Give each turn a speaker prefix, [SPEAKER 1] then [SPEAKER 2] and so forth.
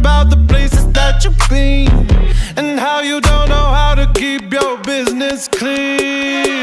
[SPEAKER 1] about the places that you've been and how you don't know how to keep your business clean.